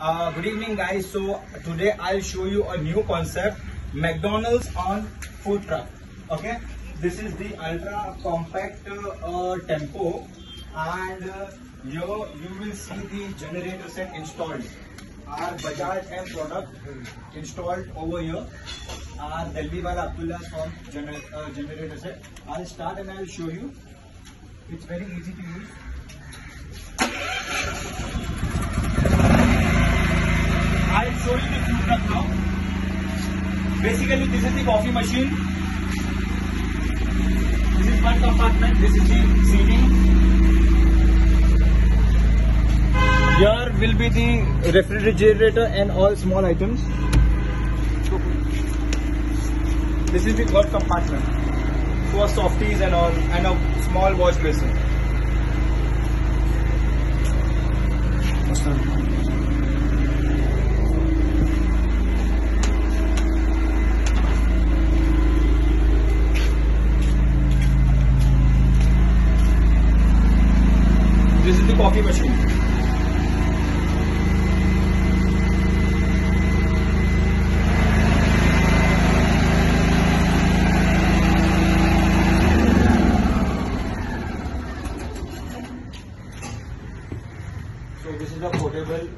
Uh, good evening, guys. So today I'll show you a new concept: McDonald's on food truck. Okay, this is the ultra compact uh, tempo, and uh, here you will see the generator set installed. Our Bajaj M product installed over here. Our Delhi wala Abdullah from gener uh, generator set. I'll start and I'll show you. It's very easy to use. I'll show you the food truck now. Basically, this is the coffee machine. This is one compartment. This is the seating. Here will be the refrigerator and all small items. This is the third compartment for softies and all, and a small wash basin. This is the coffee machine. So this is a portable